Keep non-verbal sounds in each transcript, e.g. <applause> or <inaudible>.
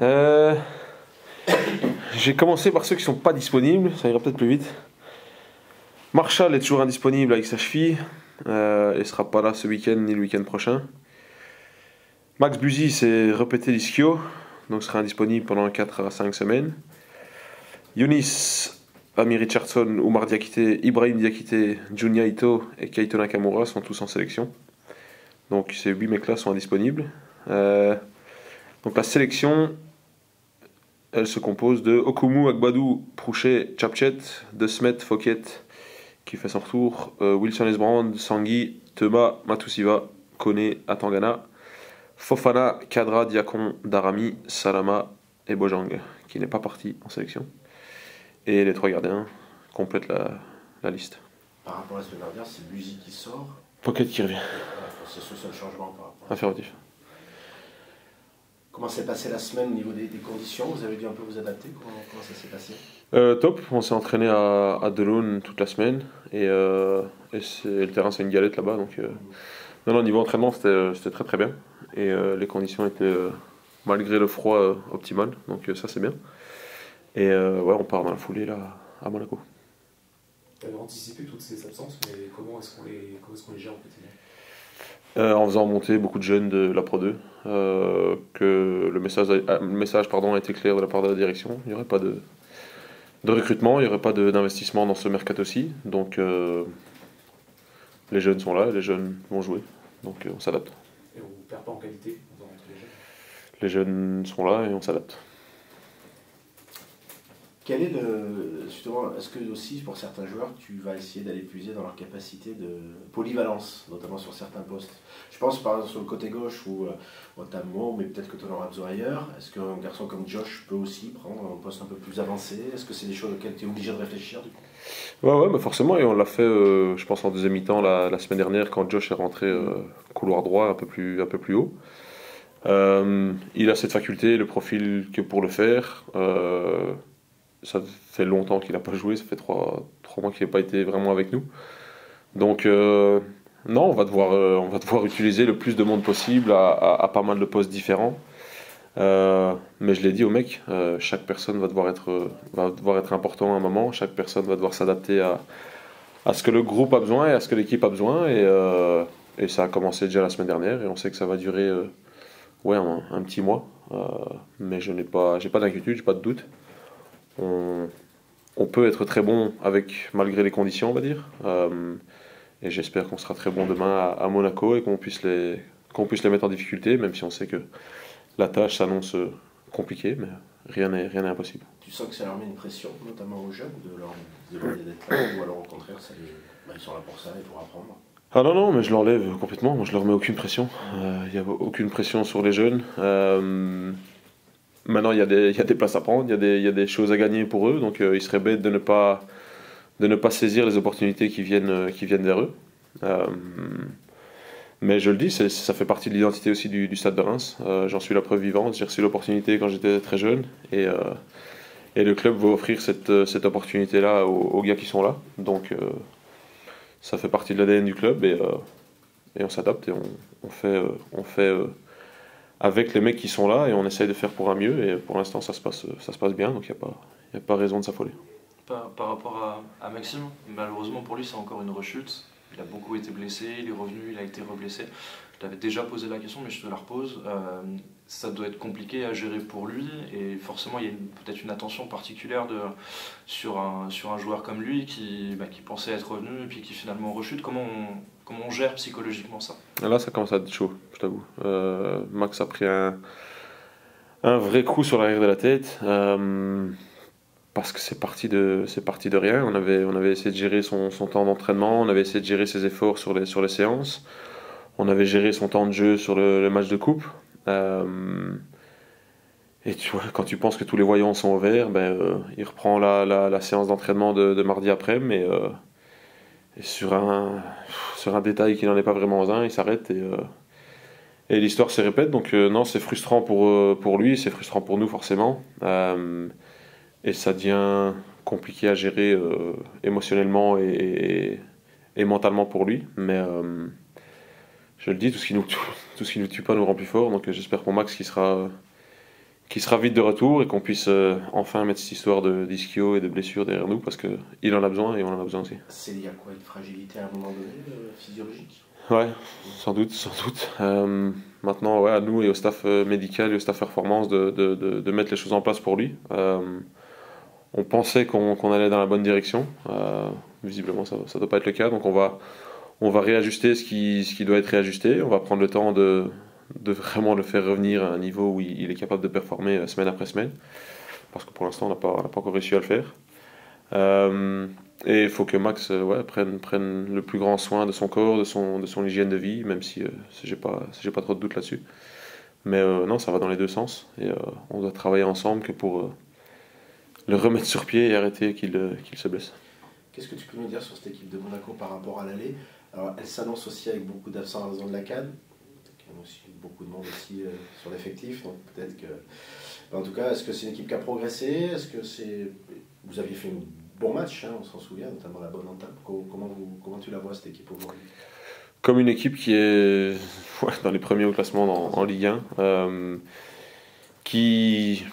Euh, J'ai commencé par ceux qui sont pas disponibles, ça ira peut-être plus vite. Marshall est toujours indisponible avec sa cheville. Euh, il sera pas là ce week-end ni le week-end prochain. Max Buzy s'est répété l'ischio, donc sera indisponible pendant 4 à 5 semaines. Yunis, Ami Richardson, Oumar Diakité, Ibrahim Diakité, Junya Ito et Kaito Nakamura sont tous en sélection. Donc ces 8 mecs-là sont indisponibles. Euh, donc la sélection, elle se compose de Okumu, Agbadou, Prouchet, Chapchet, De Smet, Fouquet, qui fait son retour, euh, Wilson Esbrand, Sangui, Tema, Matusiva, Kone, Atangana, Fofana, Kadra, Diakon, Darami, Salama et Bojang, qui n'est pas parti en sélection. Et les trois gardiens complètent la, la liste. Par rapport à la semaine dernière, c'est Buzy qui sort. Pocket qui revient, C'est ce seul changement par rapport. à- affirmatif. Comment s'est passée la semaine au niveau des, des conditions Vous avez dû un peu vous adapter Comment, comment ça s'est passé Euh, top, on s'est entraîné à, à toute la semaine et, euh, et le terrain c'est une galette là-bas donc euh, non, non, niveau entraînement c'était très très bien et euh, les conditions étaient euh, malgré le froid euh, optimales donc euh, ça c'est bien et euh, ouais on part dans la foulée là à Monaco. Tu avais anticipé toutes ces absences, mais comment est-ce qu'on les, comment est-ce qu'on les gère au quotidien? Euh, en faisant monter beaucoup de jeunes de la Pro 2, euh, que le message, a, le message pardon, a été clair de la part de la direction. Il n'y aurait pas de, de recrutement, il n'y aurait pas d'investissement dans ce mercato aussi. Donc euh, les jeunes sont là, les jeunes vont jouer. Donc on s'adapte. Et on ne perd pas en qualité les jeunes. Les jeunes sont là et on s'adapte. Quel est le. Justement, est-ce que aussi pour certains joueurs, tu vas essayer d'aller puiser dans leur capacité de polyvalence, notamment sur certains postes? Je pense par exemple sur le côté gauche où euh, tu as Mo, mais peut-être que tu en auras besoin ailleurs. Est-ce qu'un garçon comme Josh peut aussi prendre un poste un peu plus avancé? Est-ce que c'est des choses auxquelles tu es obligé de réfléchir du coup? Ouais, ouais, mais forcément, et on l'a fait, euh, je pense, en deuxième mi-temps la, la semaine dernière quand Josh est rentré euh, couloir droit un peu plus, un peu plus haut. Euh, il a cette faculté, le profil que pour le faire. Ça fait longtemps qu'il n'a pas joué, ça fait trois, trois mois qu'il n'a pas été vraiment avec nous. Donc, euh, non, on va, devoir, euh, on va devoir utiliser le plus de monde possible à, pas mal de postes différents. Euh, mais je l'ai dit au mec, chaque personne va devoir, être, va devoir être important à un moment, chaque personne va devoir s'adapter à, à ce que le groupe a besoin et à ce que l'équipe a besoin. Et, ça a commencé déjà la semaine dernière et on sait que ça va durer ouais, un, petit mois. Mais je n'ai pas, pas d'inquiétude, j'ai pas de doute. On, on peut être très bon avec malgré les conditions, on va dire. Euh, et j'espère qu'on sera très bon demain à, à Monaco et qu'on puisse les qu'on puisse les mettre en difficulté, même si on sait que la tâche s'annonce euh, compliquée, mais rien n'est rien n'est impossible. Tu sens que ça leur met une pression, notamment aux jeunes, de leur demander d'être là, ou alors au contraire, ça les- bah, ils sont là pour ça et pour apprendre Ah non, non, mais je l'enlève complètement. Moi, je leur mets aucune pression. Il n'y a aucune pression sur les jeunes. Euh, maintenant, il y, a des- places à prendre, il y, a des- choses à gagner pour eux. Donc, euh, il serait bête de ne pas, saisir les opportunités qui viennent, euh, vers eux. Euh, mais je le dis, ça fait partie de l'identité aussi du, Stade de Reims. Euh, J'en suis la preuve vivante. J'ai reçu l'opportunité quand j'étais très jeune. Et, le club va offrir cette, opportunité-là aux, gars qui sont là. Donc, ça fait partie de l'ADN du club et, on s'adapte et on, fait, avec les mecs qui sont là et on essaye de faire pour un mieux et pour l'instant ça se passe, ça se passe bien donc il n'y a, pas- a pas raison de s'affoler. Par, rapport à, Maxime, malheureusement pour lui, c'est encore une rechute. Il a beaucoup été blessé, il est revenu, il a été reblessé. Je t'avais déjà posé la question, mais je te la repose. Euh, ça doit être compliqué à gérer pour lui, et forcément, il y a peut-être une attention particulière de, sur, un, sur un joueur comme lui qui, bah, qui pensait être revenu et puis qui finalement rechute. Comment comment on gère psychologiquement ça Et Là ça commence à être chaud, je t'avoue. Euh, Max a pris un, vrai coup sur l'arrière de la tête. euh, parce que c'est parti de rien. On avait essayé de gérer son, temps d'entraînement, on avait essayé de gérer ses efforts sur les séances, on avait géré son temps de jeu sur le, match de coupe. Euh, et tu vois, quand tu penses que tous les voyants sont au vert, ben, euh, il reprend la, séance d'entraînement de, mardi après, mais et sur, un, sur un détail qui n'en est pas vraiment un, il s'arrête et, euh, et l'histoire se répète. Donc euh, non, c'est frustrant pour, euh, pour lui, c'est frustrant pour nous forcément. Et ça devient compliqué à gérer émotionnellement et, et, mentalement pour lui. Mais je le dis, tout ce qui nous tout ce qui nous tue pas nous rend plus fort. Donc j'espère pour Max qu'il sera, qu'il sera vite de retour et qu'on puisse euh, enfin mettre cette histoire de d'ischio et de blessures derrière nous parce qu'il en a besoin et on en a besoin aussi. C'est lié à quoi? Une fragilité à un moment donné, euh, physiologique? Ouais, sans doute, sans doute. Euh, maintenant, ouais, à nous et au staff médical et au staff performance de, de, de, de mettre les choses en place pour lui. On pensait qu'on allait dans la bonne direction. Visiblement, ça ne doit pas être le cas. Donc, on va, on va réajuster ce qui, ce qui doit être réajusté. On va prendre le temps de, de vraiment le faire revenir à un niveau où il, est capable de performer euh, semaine après semaine. Parce que pour l'instant, on n'a pas, pas encore réussi à le faire. Euh, et il faut que Max euh, ouais, prenne, prenne le plus grand soin de son corps, de son, de son hygiène de vie, même si euh, j'ai pas, j'ai pas trop de doute là-dessus. Mais non, ça va dans les deux sens. Et on doit travailler ensemble que pour le remettre sur pied et arrêter qu'il qu'il se blesse. Qu'est-ce que tu peux nous dire sur cette équipe de Monaco par rapport à l'aller? Alors, elle s'annonce aussi avec beaucoup d'absents à raison de la Cannes. Y a aussi beaucoup de monde aussi euh, sur l'effectif, donc peut-être que. En tout cas, est-ce que c'est une équipe qui a progressé? Est-ce que c'est. Vous aviez fait un bon match, hein, on s'en souvient, notamment la bonne entame. Co- Comment, comment tu la vois cette équipe aujourd'hui? Comme une équipe qui est <laughs> dans les premiers au classement en Ligue 1, euh, qui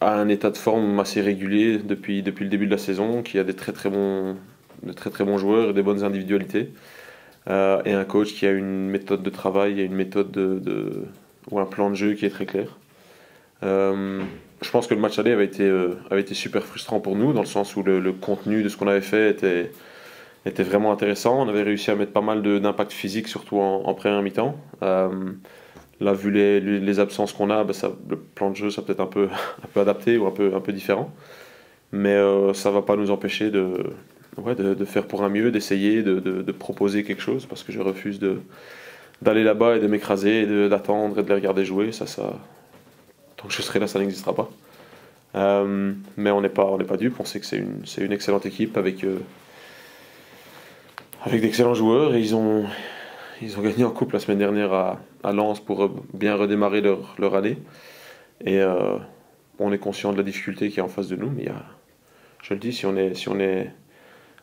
a un état de forme assez régulier depuis, depuis le début de la saison, qui a des très très bons, de très très bons joueurs et des bonnes individualités, euh, et un coach qui a une méthode de travail et une méthode de, ou un plan de jeu qui est très clair. Euh, je pense que le match aller avait été, euh, avait été super frustrant pour nous, dans le sens où le, contenu de ce qu'on avait fait était, était vraiment intéressant. On avait réussi à mettre pas mal d'impact physique, surtout en, en première mi-temps. Là, vu les, absences qu'on a, ça, le plan de jeu, ça peut être un peu, <laughs> un peu adapté ou un peu, un peu différent. Mais ça va pas nous empêcher de, ouais, de, faire pour un mieux, d'essayer, de, de- proposer quelque chose, parce que je refuse de d'aller là-bas et de m'écraser, et d'attendre et de les regarder jouer. Ça, ça, tant que je serai là, ça n'existera pas. Euh, mais on n'est pas, on pas dupe. On sait que c'est une, c'est une excellente équipe avec euh, avec d'excellents joueurs et ils ont, ils ont gagné en coupe la semaine dernière à, à Lens pour bien redémarrer leur, leur année. Et euh, on est conscient de la difficulté qui est en face de nous, mais je le dis, si on est, si on est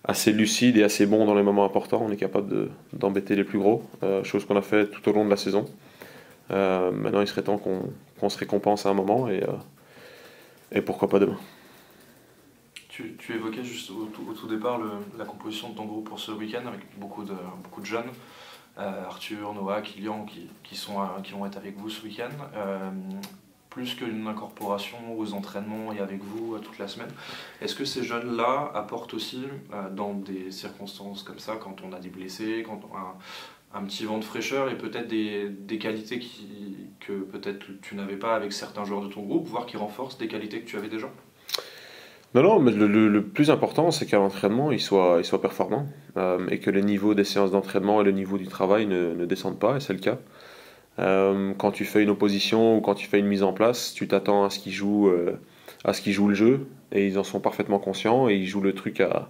assez lucide et assez bon dans les moments importants, on est capable de- d'embêter les plus gros, euh, chose qu'on a fait tout au long de la saison. Euh, maintenant, il serait temps qu'on se récompense à un moment et, euh, pourquoi pas demain. Tu, évoquais juste au, tout- départ la composition de ton groupe pour ce week-end avec beaucoup de, beaucoup de jeunes, Arthur, Noah, Kylian, qui, sont, qui vont être avec vous ce week-end. Plus qu'une incorporation aux entraînements et avec vous euh, toute la semaine, est-ce que ces jeunes-là apportent aussi, euh, dans des circonstances comme ça, quand on a des blessés, quand on a un, petit vent de fraîcheur et peut-être des, qualités que peut-être tu n'avais pas avec certains joueurs de ton groupe, voire qui renforcent des qualités que tu avais déjà? Non, non, mais le, plus important, c'est qu'à l'entraînement, il soit, il performant euh, et que le niveau des séances d'entraînement et le niveau du travail ne descendent pas, et c'est le cas. Euh, quand tu fais une opposition ou quand tu fais une mise en place, tu t'attends à ce qu'ils jouent, euh, à ce qu'ils jouent le jeu et ils en sont parfaitement conscients et ils jouent le truc à,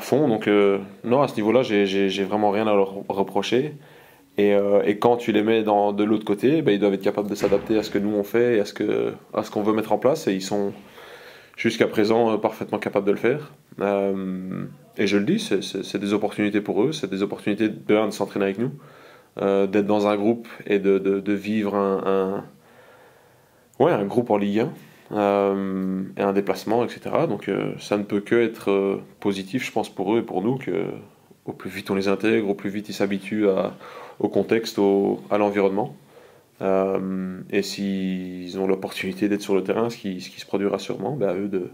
fond. Donc, euh, non, à ce niveau-là, j'ai- vraiment rien à leur reprocher. Et, quand tu les mets dans, de l'autre côté, ben, ils doivent être capables de s'adapter à ce que nous on fait et à ce qu'on veut mettre en place. Et ils sont jusqu'à présent parfaitement capables de le faire. Et je le dis, c'est- des opportunités pour eux, c'est des opportunités de, de s'entraîner avec nous, euh, d'être dans un groupe et de, de- vivre un, ouais, un groupe en Ligue 1 euh, et un déplacement, etc. Donc euh, ça ne peut que être positif, je pense, pour eux et pour nous, que au plus vite on les intègre, au plus vite ils s'habituent au contexte, au- à l'environnement. Et s'ils ont l'opportunité d'être sur le terrain, ce qui, ce qui se produira sûrement, ben, à eux de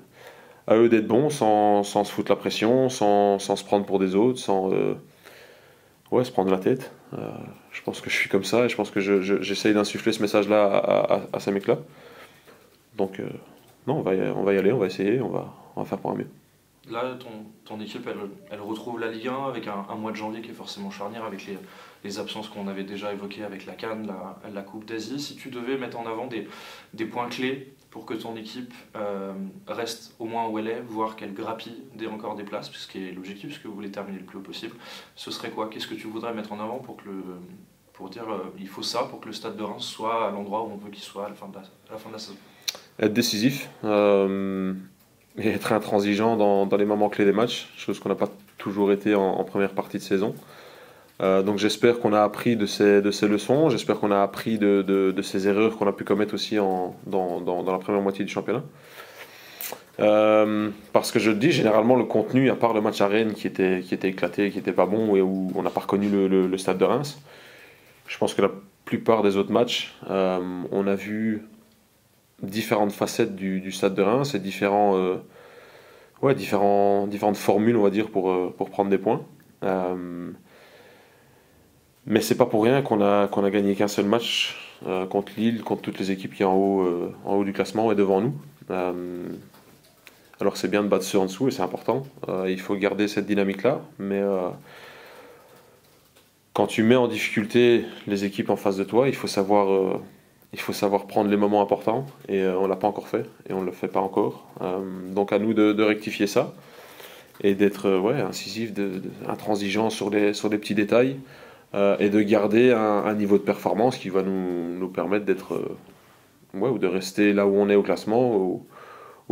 à eux d'être bons sans, sans se foutre la pression, sans, sans se prendre pour des autres, sans ouais, se prendre la tête. Euh, je pense que je suis comme ça et je pense que je- je- j'essaye d'insuffler ce message-là à, ces mecs-là. Donc, euh, non, on va, y, on va y aller, on va essayer, on va, faire pour un mieux. Là, ton, équipe, elle, retrouve la Ligue 1 avec un, mois de janvier qui est forcément charnière avec les, absences qu'on avait déjà évoquées avec la Cannes, la, Coupe d'Asie. Si tu devais mettre en avant des points clés pour que ton équipe euh, reste au moins où elle est, voire qu'elle grappille des, encore des places, puisque c'est l'objectif, puisque vous voulez terminer le plus haut possible, ce serait quoi? Qu'est-ce que tu voudrais mettre en avant pour que le, pour dire euh, il faut ça pour que le stade de Reims soit à l'endroit où on veut qu'il soit à la fin de la, saison? Être décisif euh, et être intransigeant dans, les moments clés des matchs, chose qu'on n'a pas toujours été en première partie de saison. Euh, donc j'espère qu'on a appris de ces, de ces leçons, j'espère qu'on a appris de, de, ces erreurs qu'on a pu commettre aussi en, dans, dans, la première moitié du championnat. Euh, parce que je le dis, généralement le contenu, à part le match à Rennes qui était, qui était éclaté, qui était pas bon et où on n'a pas reconnu le, le, stade de Reims, je pense que la plupart des autres matchs, euh, on a vu différentes facettes du, du, stade de Reims et différents, ouais, différents, différentes formules, on va dire, pour, pour prendre des points. Euh, mais c'est pas pour rien qu'on a, qu'on a gagné qu'un seul match contre Lille, contre toutes les équipes qui sont en haut, en haut du classement et devant nous. Alors c'est bien de battre ceux en dessous et c'est important. Euh, il faut garder cette dynamique-là. Mais euh, quand tu mets en difficulté les équipes en face de toi, il faut savoir, euh, il faut savoir prendre les moments importants. Et on ne l'a pas encore fait. Et on ne le fait pas encore. donc à nous de, rectifier ça. Et d'être ouais, incisif, intransigeant sur les, sur les petits détails. Et de garder un, niveau de performance qui va nous, nous permettre d'être... ouais, ou de rester là où on est au classement. Ou,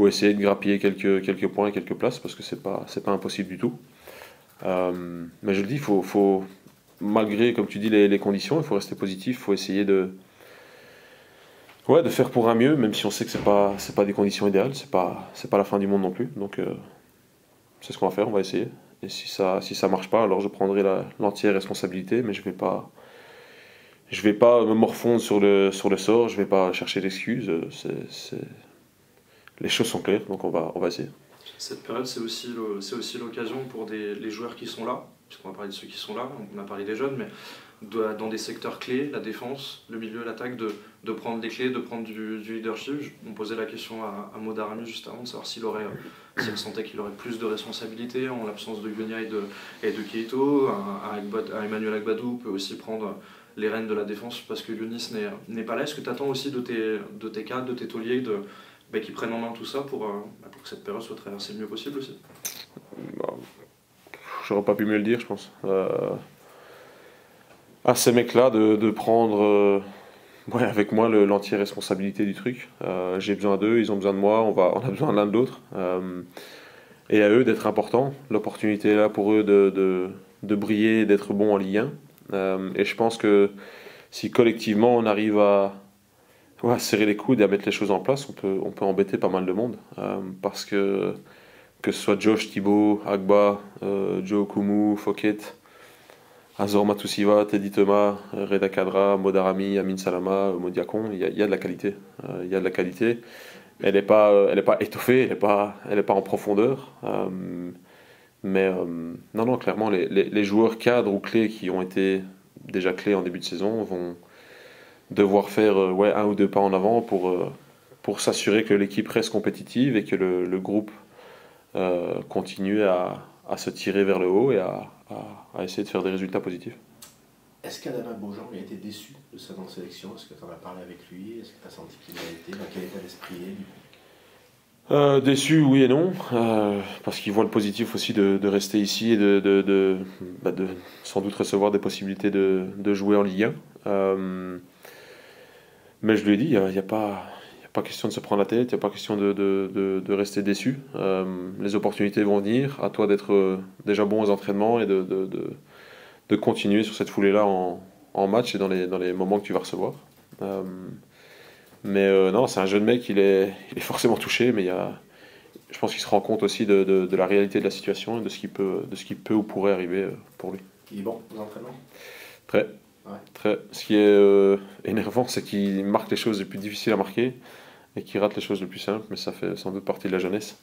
essayer de grappiller quelques, quelques points et quelques places parce que c'est pas pas impossible du tout. Euh, mais je le dis, faut, faut, malgré comme tu dis les, conditions, il faut rester positif, il faut essayer de ouais de faire pour un mieux, même si on sait que c'est pas c'est pas des conditions idéales, c'est pas pas la fin du monde non plus. Donc euh, c'est ce qu'on va faire, on va essayer. Et si ça si marche pas, alors je prendrai l'entière responsabilité, mais je vais pas je vais pas me morfondre sur le sort, je vais pas chercher d'excuses. C'est les choses sont claires, donc on va, on va essayer. Cette période, c'est aussi, aussi l'occasion pour les joueurs qui sont là, puisqu'on va parler de ceux qui sont là, on a parlé des jeunes, mais dans des secteurs clés, la défense, le milieu, l'attaque, de, prendre des clés, de prendre du, leadership. On posait la question à, à Modarami juste avant, de savoir s'il aurait, s'il sentait qu'il aurait plus de responsabilités en l'absence de Gunia et de, et Keito. Emmanuel Agbadou peut aussi prendre les rênes de la défense parce que n'est, n'est pas là. Est-ce que tu attends aussi de tes, de tes cadres, de tes tauliers, de bah, qui prennent en main tout ça pour, euh, bah, pour que cette période soit traversée le mieux possible aussi bah, J'aurais pas pu mieux le dire, je pense. Euh, à ces mecs-là de, de prendre euh, ouais, avec moi l'entière responsabilité du truc. J'ai besoin d'eux, ils ont besoin de moi, on, va, on a besoin l'un de l'autre. Et à eux d'être importants. L'opportunité est là pour eux de, de, de briller, d'être bons en Ligue 1. et je pense que si collectivement on arrive à serrer les coudes et à mettre les choses en place, on peut, on peut embêter pas mal de monde. Euh, parce que que ce soit Josh, Thibaut, Agba, euh, Joe Kumu, Foket, Azor Matusiva, Teddy Thomas, Reda Kadra, Modarami, Amin Salama, Modiakon, il y, a de la qualité. Euh, il y a de la qualité. Elle n'est pas, elle pas étoffée, elle n'est pas, pas en profondeur. Mais non, non, clairement, les, joueurs cadres ou clés qui ont été déjà clés en début de saison vont, devoir faire euh, ouais, un ou deux pas en avant pour, euh, pour s'assurer que l'équipe reste compétitive et que le, le groupe euh, continue à, à, se tirer vers le haut et à, à, à essayer de faire des résultats positifs. Est-ce qu'Adama Beaujean a été déçu de sa non-sélection? Est-ce que tu en as parlé avec lui? Est-ce que tu as senti qu'il a été? Dans quel état d'esprit est euh, déçu, oui et non, euh, parce qu'ils voient le positif aussi de, de rester ici et de, de, de, bah de, sans doute recevoir des possibilités de, jouer en Ligue 1. Euh, mais je lui ai dit, il n'y a, a, pas, a pas question de se prendre la tête, il n'y a pas question de, de, de, de rester déçu. Euh, les opportunités vont venir, à toi d'être euh, déjà bon aux entraînements et de, de, de, continuer sur cette foulée-là en, en, match et dans les, dans les moments que tu vas recevoir. Euh, mais euh, non, c'est un jeune mec, il est, il est forcément touché, mais il y a, je pense qu'il se rend compte aussi de, de, de, la réalité de la situation et de ce qui peut, de ce qui peut ou pourrait arriver pour lui. Il est bon aux entraînements? Très. Ouais. Très. Ce qui est euh, énervant, c'est qu'il marque les choses les plus difficiles à marquer et qu'il rate les choses les plus simples, mais ça fait sans doute partie de la jeunesse.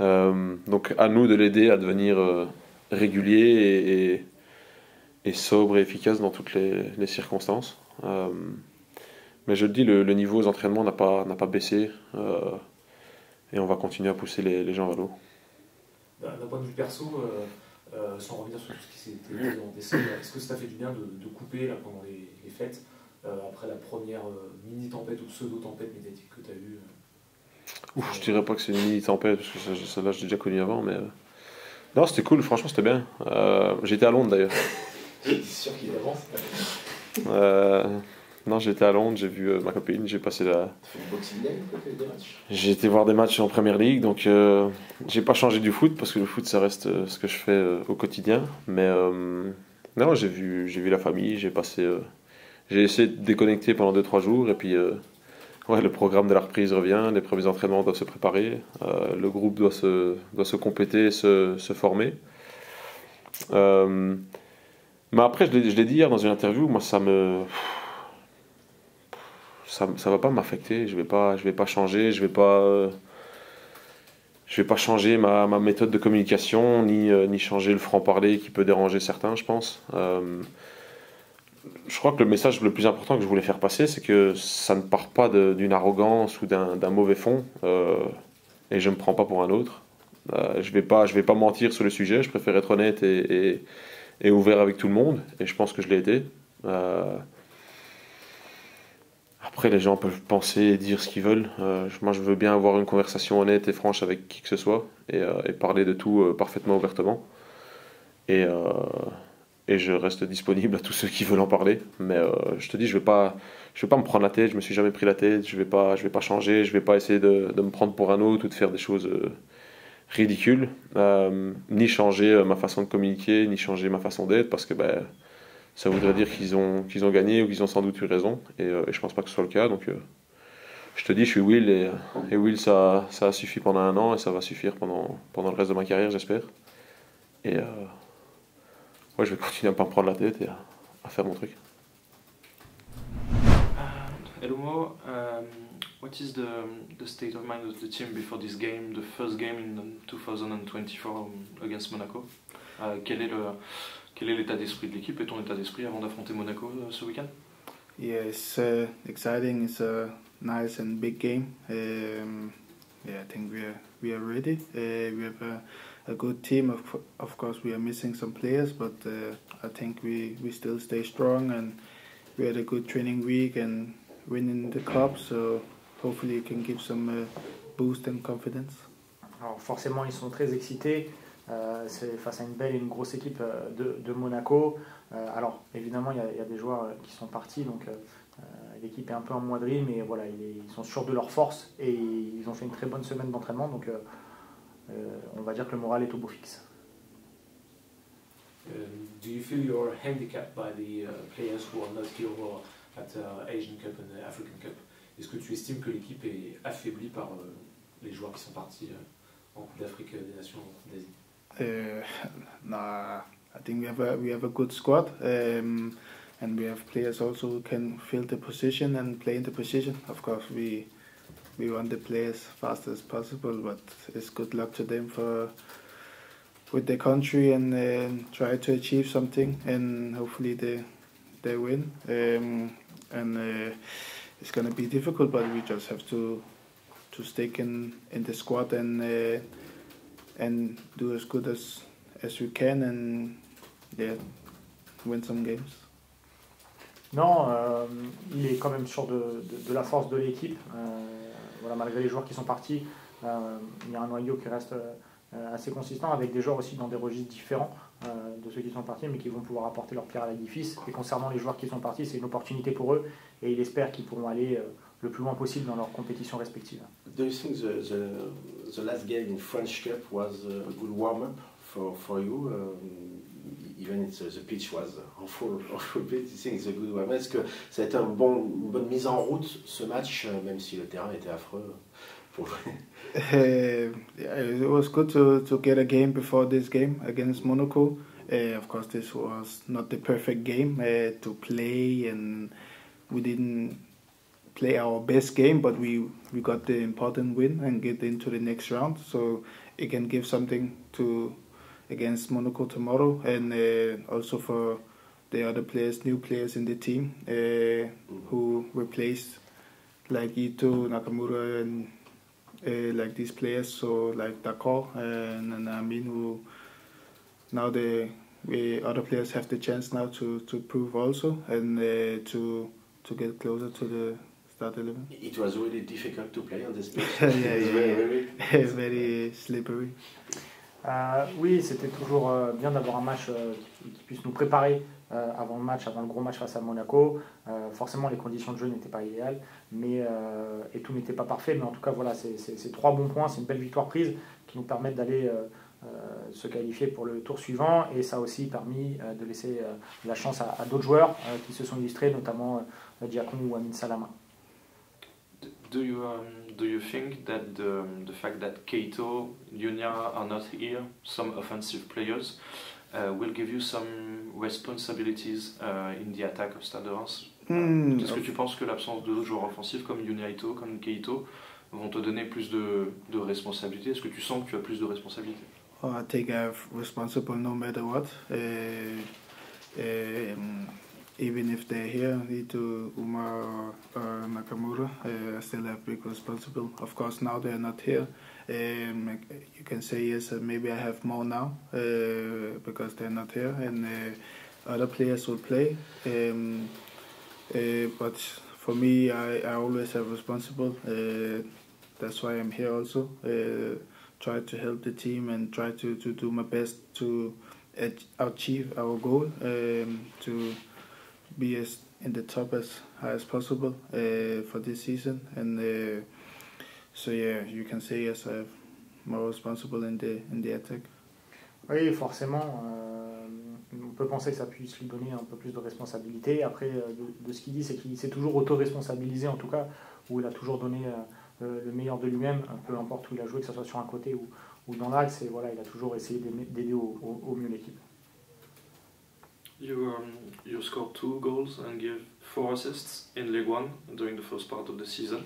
Euh, donc à nous de l'aider à devenir euh, régulier et, et, et, sobre et efficace dans toutes les, les circonstances. Euh, mais je le dis, le, le niveau aux entraînements n'a pas, pas baissé euh, et on va continuer à pousser les, les gens vers l'eau. D'un point de vue perso, euh, sans revenir sur tout ce qui s'est dit en décembre, est-ce que ça fait du bien de, de couper là, pendant les, les fêtes, euh, après la première euh, mini-tempête ou pseudo-tempête médiatique que tu as eue Ouf, je dirais pas que c'est une mini-tempête, parce que celle-là, j'ai déjà connu avant, mais. Non, c'était cool, franchement, c'était bien. J'étais à Londres d'ailleurs. <laughs> J'étais sûr qu'il avance? Non, j'étais à Londres, j'ai vu euh, ma copine, j'ai passé la. J'ai été voir des matchs en première ligue, donc euh, j'ai pas changé du foot parce que le foot ça reste euh, ce que je fais euh, au quotidien. Mais, Non, j'ai vu, j'ai vu la famille, j'ai passé. j'ai essayé de déconnecter pendant 2-3 jours et puis. Ouais, le programme de la reprise revient, les premiers entraînements doivent se préparer, le groupe doit se, doit se compléter, se, se former. mais après, je l'ai dit hier dans une interview, moi ça me ça ne va pas m'affecter, je ne vais, pas, vais pas changer, je vais je vais pas changer ma, méthode de communication, ni, euh, ni changer le franc-parler qui peut déranger certains, je pense. Euh, je crois que le message le plus important que je voulais faire passer, c'est que ça ne part pas d'une arrogance ou d'un mauvais fond, euh, et je ne me prends pas pour un autre. je ne vais, pas, vais pas mentir sur le sujet, je préfère être honnête et ouvert avec tout le monde, et je pense que je l'ai été. Après, les gens peuvent penser et dire ce qu'ils veulent. Euh, moi, je veux bien avoir une conversation honnête et franche avec qui que ce soit et, euh, parler de tout euh, parfaitement ouvertement. Et, je reste disponible à tous ceux qui veulent en parler. Mais je te dis, je ne vais, pas, vais pas me prendre la tête. Je me suis jamais pris la tête. Je ne vais, pas, vais pas changer. Je ne vais pas essayer de, de, me prendre pour un autre ou de faire des choses ridicules. ni changer ma façon de communiquer, ni changer ma façon d'être parce que ben, ça voudrait dire qu'ils ont, qu'ils ont gagné ou qu'ils ont sans doute eu raison. Et, euh, et, je pense pas que ce soit le cas. Donc euh, je te dis, je suis Will et, Will, ça, ça a suffi pendant un an et ça va suffire pendant, pendant le reste de ma carrière, j'espère. Et euh, je vais continuer à pas me prendre la tête et à, faire mon truc. hello Mo, um, what is the, the state of mind team before this game, the first game in 2024 against Monaco? Uh, Quel est l'état d'esprit de l'équipe et ton état d'esprit avant d'affronter Monaco euh, ce week-end? Yeah, it's uh, exciting. It's a nice and big game. Um, yeah, I think we are we are ready. Uh, we have a, a good team. Of, of course, we are missing some players, but uh, I think we, we still stay strong and we had a good training week and winning the cup. So hopefully, it can give some uh, boost and confidence. Alors forcément, ils sont très excités. Euh, c'est face à une belle et une grosse équipe euh, de, Monaco. Euh, alors, évidemment, il y, a des joueurs qui sont partis, donc l'équipe est un peu en moindrie, mais voilà, ils, sont sûrs de leur force et ils ont fait une très bonne semaine d'entraînement, donc on va dire que le moral est au beau fixe. do you feel you're handicapped by the uh, players who are not here at uh, Asian Cup and the African Cup? Est-ce que tu estimes que l'équipe est affaiblie par les joueurs qui sont partis en Coupe d'Afrique des Nations d'Asie? Nah, I think we have a we have a good squad, um, and we have players also who can fill the position and play in the position. Of course, we we want the players fast as possible, but it's good luck to them for with their country and uh, try to achieve something, and hopefully they they win. Um, and uh, it's gonna be difficult, but we just have to to stick in in the squad and. Uh, and do as good as as we can and yeah, win some games. Non, euh, il est quand même sûr de, de, la force de l'équipe. Euh, voilà, malgré les joueurs qui sont partis, euh, il y a un noyau qui reste assez consistant avec des joueurs aussi dans des registres différents de ceux qui sont partis, mais qui vont pouvoir apporter leur pierre à l'édifice. Et concernant les joueurs qui sont partis, c'est une opportunité pour eux et il espère qu'ils pourront aller le plus loin possible dans leurs compétitions respectives. Do you think the, the, the last game in French Cup was a good warm-up for, for you? Um, even if the pitch was awful, <laughs> awful pitch, you think it's a good warm-up? Est-ce que ça a été un bon, une bonne mise en route ce match, euh, même si le terrain était affreux pour? Uh, it was good to, to get a game before this game against Monaco. Uh, of course, this was not the perfect game uh, to play, and we didn't play our best game, but we, we got the important win and get into the next round. So it can give something to against Monaco tomorrow, and uh, also for the other players, new players in the team uh, who replaced like Ito, Nakamura, and uh, like these players. So like Dakar and, and mean who now the we, other players have the chance now to, to prove also and uh, to to get closer to the start 11. It was really difficult to play on this <laughs> pitch. yeah, yeah, very, very, <laughs> very slippery. Euh, oui, c'était toujours euh, bien d'avoir un match euh, qui, qui, puisse nous préparer avant le match, avant le gros match face à Monaco. Forcément, les conditions de jeu n'étaient pas idéales, mais et tout n'était pas parfait. Mais en tout cas, voilà, c'est trois bons points, c'est une belle victoire prise qui nous permettent d'aller se qualifier pour le tour suivant et ça a aussi permis de laisser la chance à, d'autres joueurs qui se sont illustrés, notamment Diakon ou Amin Salama. Do you, um, do you think that the, the fact that Keito, Junia are not here, some offensive players, uh, will give you some responsibilities uh, in the attack of Stade mm, Est-ce que tu penses que l'absence de joueurs offensifs comme Junia Ito, comme Keito, vont te donner plus de, de responsabilités? Est-ce que tu sens que tu as plus de responsabilités? Oh, I think I'm responsible no matter what. Uh, um, even if they're here, Ito, Umar, or, or Nakamura, uh, I still have big responsibility. Of course, now they're not here. Um, you can say yes, uh, maybe I have more now uh, because they're not here, and uh, other players will play. Um, uh, but for me, I, I always have responsible. Uh, that's why I'm here also. try to help the team and try to, to do my best to achieve our goal um, to be as in the top as high as possible uh, for this season. And uh, so yeah, you can say yes, I'm more responsible in the in the attack. Oui, forcément. Euh, on peut penser que ça puisse lui donner un peu plus de responsabilité. Après, euh, de, ce qu'il dit, c'est qu'il s'est toujours auto-responsabilisé, en tout cas, où il a toujours donné euh, le meilleur de lui-même, peu importe où il a joué, que ce soit sur un côté ou, dans l'axe. Voilà, il a toujours essayé d'aider au mieux l'équipe. You, um, you scored two goals and gave four assists in League One during the first part of the season.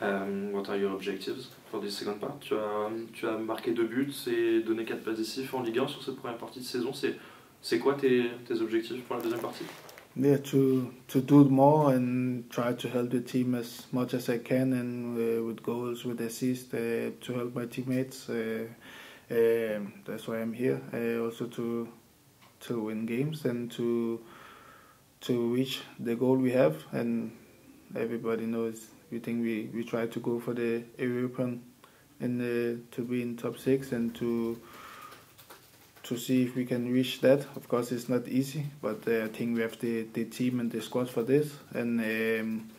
Um, what are your objectives for this second part? Tu as, tu as marqué deux buts et donné quatre passes décisives en Ligue 1 sur cette première partie de saison. C'est, c'est quoi tes, tes objectifs pour la deuxième partie? Yeah, to to do more and try to help the team as much as I can, and uh, with goals, with assists, uh, to help my teammates. Uh, uh that's why I'm here. Uh, also to to win games and to to reach the goal we have. And everybody knows we think we, we try to go for the European and to be in top six and to to see if we can reach that. Of course, it's not easy, but uh, I think we have the, the team and the squad for this. And um,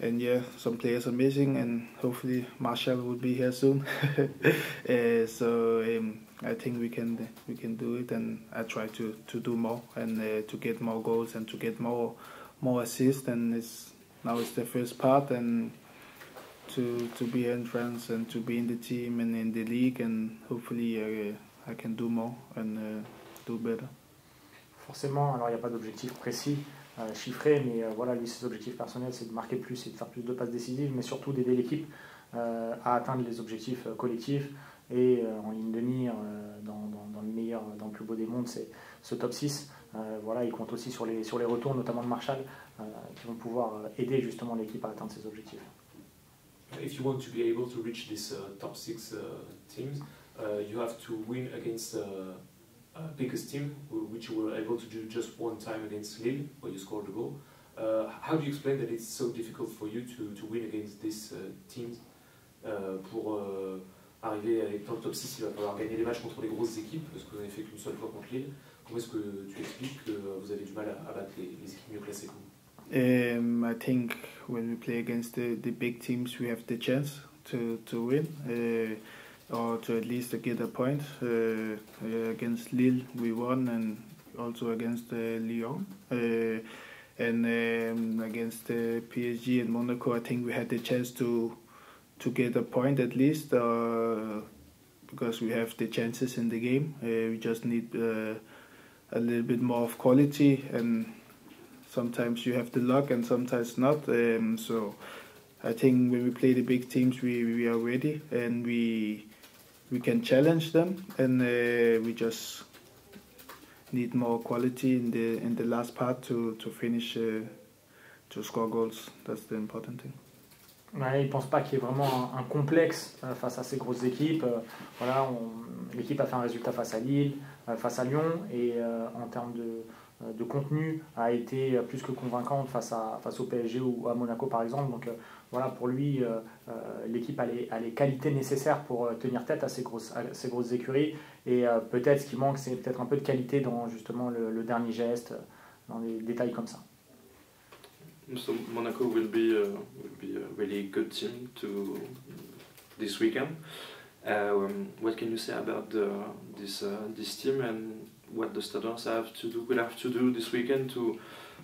and yeah, some players are missing, and hopefully Marshall will be here soon. <laughs> uh, so um, I think we can we can do it, and I try to, to do more and uh, to get more goals and to get more more assists. And it's now it's the first part, and to to be in France and to be in the team and in the league, and hopefully uh, I can do more and uh, do better. Forcément, alors il n'y a pas d'objectif précis. Euh, chiffré, mais euh, voilà, lui, ses objectifs personnels, c'est de marquer plus et de faire plus de passes décisives, mais surtout d'aider l'équipe euh, à atteindre les objectifs collectifs. Et en ligne de mire, dans, dans, le meilleur, dans le plus beau des mondes, c'est ce top 6. voilà, il compte aussi sur les, sur les retours, notamment de Marshall, qui vont pouvoir aider justement l'équipe à atteindre ses objectifs. If you want to be able to reach this uh, top 6 uh, teams, uh, you have to win against uh, biggest team, which you were able to do just one time against Lille, where you scored a goal. Uh, how do you explain that it's so difficult for you to, to win against these uh, teams uh, Pour uh, arriver avec le top 6, il va falloir gagner les matchs contre les grosses équipes, parce que vous n'avez fait qu'une seule fois contre Lille. Comment est-ce que tu expliques que vous avez du mal à, battre les, équipes mieux classées que vous Um, I think when we play against the, the big teams, we have the chance to, to win. Uh, or to at least get a point. Uh, uh, against Lille, we won, and also against uh, Lyon. and um, against PSG and Monaco, I think we had the chance to to get a point at least because we have the chances in the game. we just need a little bit more of quality and sometimes you have the luck and sometimes not. Um, so I think when we play the big teams, we, we are ready and we we can challenge them, and uh, we just need more quality in the in the last part to to finish uh, to score goals. That's the important thing. Ouais, il ne pense pas qu'il y ait vraiment un, complexe euh, face à ces grosses équipes. Euh, voilà, l'équipe a fait un résultat face à Lille, euh, face à Lyon, et en termes de, de contenu a été plus que convaincante face, à, face au PSG ou à Monaco par exemple. Donc voilà, pour lui, l'équipe a les, a les, qualités nécessaires pour tenir tête à ces grosses, à ces grosses écuries. Et peut-être ce qui manque, c'est peut-être un peu de qualité dans justement le, dernier geste, dans des détails comme ça. So Monaco will be, a, will be a really good team to this weekend. Um, what can you say about the, this uh, this team and what the Stadons have to do will have to do this weekend to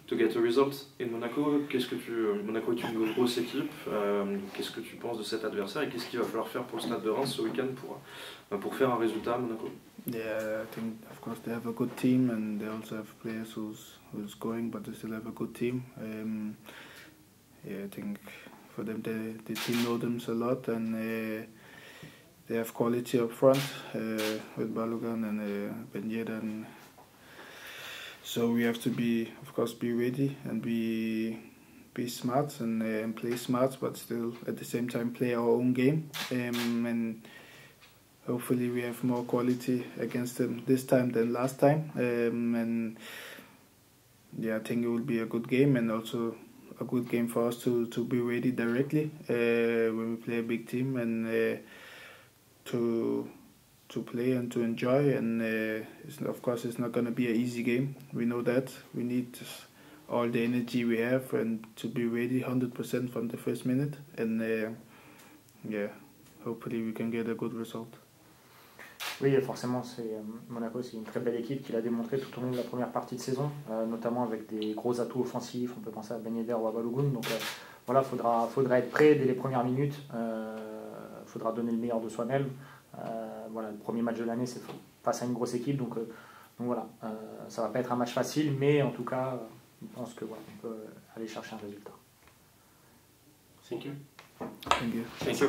to get a result in Monaco? Qu'est-ce que tu Monaco est une grosse équipe. Um, qu'est-ce que tu penses de cet adversaire et qu'est-ce qu'il va falloir faire pour le Stade de Reims ce week-end pour pour faire un résultat à Monaco? Yeah, I think of course they have a good team and they also have players who's who's going, but they still have a good team. Um, yeah, I think for them the the team know them a lot and. Uh, they have quality up front uh, with Balogan and uh, Ben. So we have to be, of course, be ready and be be smart and, uh, and play smart, but still at the same time play our own game. Um, and hopefully we have more quality against them this time than last time. Um, and yeah, I think it will be a good game and also a good game for us to, to be ready directly uh, when we play a big team and uh, to to play and to enjoy. And uh, of course, it's not going to be an easy game. We know that. We need all the energy we have and to be ready 100% from the first minute. And uh, yeah, hopefully we can get a good result. Oui, forcément, c'est euh, Monaco, c'est une très belle équipe qui l'a démontré tout au long de la première partie de saison, euh, notamment avec des gros atouts offensifs. On peut penser à Ben Yedder ou à Balogun. Donc euh, voilà, faudra, faudra être prêt dès les premières minutes. Il faudra donner le meilleur de soi-même. Euh, voilà, le premier match de l'année, c'est face à une grosse équipe, donc, euh, donc voilà, euh, ça va pas être un match facile, mais en tout cas, je pense que voilà, on peut aller chercher un résultat. Thank you. Thank you. Thank you.